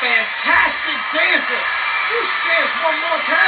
fantastic dancer. You dance one more time.